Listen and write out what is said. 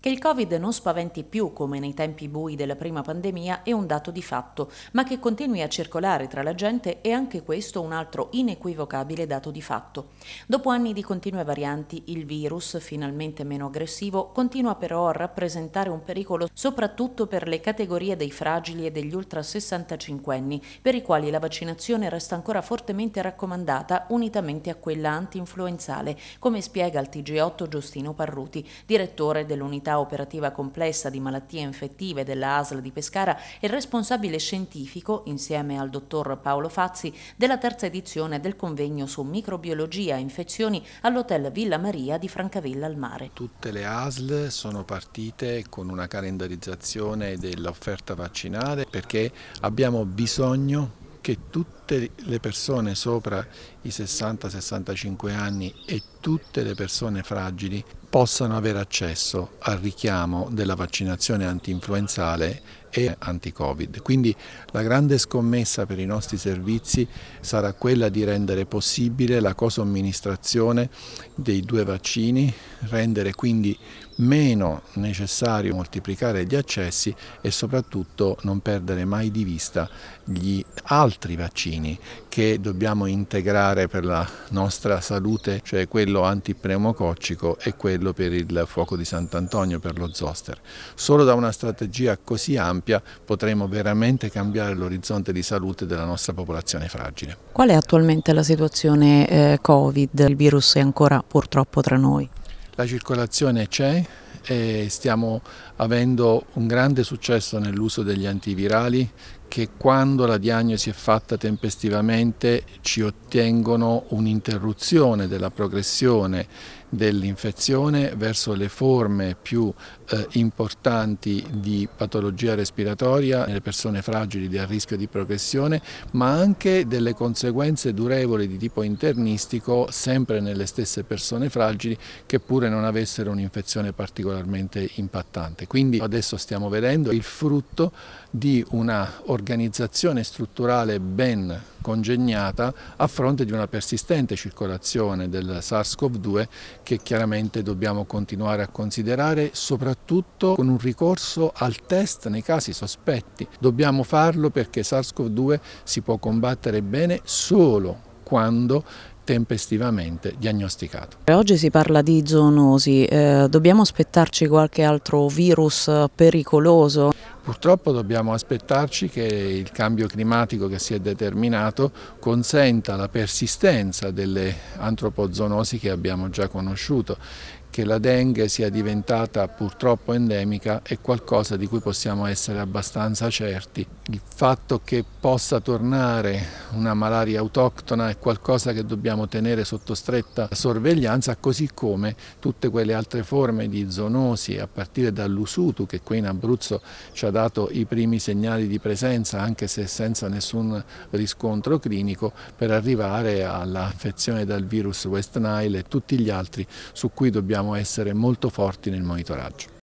Che il Covid non spaventi più come nei tempi bui della prima pandemia è un dato di fatto, ma che continui a circolare tra la gente è anche questo un altro inequivocabile dato di fatto. Dopo anni di continue varianti, il virus, finalmente meno aggressivo, continua però a rappresentare un pericolo soprattutto per le categorie dei fragili e degli ultra 65 anni, per i quali la vaccinazione resta ancora fortemente raccomandata unitamente a quella anti-influenzale, come spiega al TG8 Giustino Parruti, direttore dell'unità unità operativa complessa di malattie infettive della ASL di Pescara e responsabile scientifico, insieme al dottor Paolo Fazzi, della terza edizione del convegno su microbiologia e infezioni all'Hotel Villa Maria di Francavilla al Mare. Tutte le ASL sono partite con una calendarizzazione dell'offerta vaccinale perché abbiamo bisogno che tutte le persone sopra i 60-65 anni e tutte le persone fragili possano avere accesso al richiamo della vaccinazione anti-influenzale e anti-Covid. Quindi la grande scommessa per i nostri servizi sarà quella di rendere possibile la cosomministrazione dei due vaccini, rendere quindi meno necessario moltiplicare gli accessi e soprattutto non perdere mai di vista gli altri vaccini che dobbiamo integrare per la nostra salute, cioè quello antipneumococcico e quello per il fuoco di Sant'Antonio, per lo zoster. Solo da una strategia così ampia potremo veramente cambiare l'orizzonte di salute della nostra popolazione fragile. Qual è attualmente la situazione eh, Covid? Il virus è ancora purtroppo tra noi? La circolazione c'è e stiamo avendo un grande successo nell'uso degli antivirali che quando la diagnosi è fatta tempestivamente ci ottengono un'interruzione della progressione dell'infezione verso le forme più eh, importanti di patologia respiratoria nelle persone fragili a rischio di progressione, ma anche delle conseguenze durevoli di tipo internistico sempre nelle stesse persone fragili che pure non avessero un'infezione particolarmente impattante. Quindi adesso stiamo vedendo il frutto di una organizzazione strutturale ben congegnata a fronte di una persistente circolazione del SARS-CoV-2 che chiaramente dobbiamo continuare a considerare soprattutto con un ricorso al test nei casi sospetti. Dobbiamo farlo perché SARS-CoV-2 si può combattere bene solo quando tempestivamente diagnosticato. Oggi si parla di zoonosi, eh, dobbiamo aspettarci qualche altro virus pericoloso? Purtroppo dobbiamo aspettarci che il cambio climatico che si è determinato consenta la persistenza delle antropozoonosi che abbiamo già conosciuto che la dengue sia diventata purtroppo endemica è qualcosa di cui possiamo essere abbastanza certi. Il fatto che possa tornare una malaria autoctona è qualcosa che dobbiamo tenere sotto stretta sorveglianza, così come tutte quelle altre forme di zoonosi, a partire dall'usutu che qui in Abruzzo ci ha dato i primi segnali di presenza, anche se senza nessun riscontro clinico, per arrivare all'affezione dal virus West Nile e tutti gli altri su cui dobbiamo essere molto forti nel monitoraggio.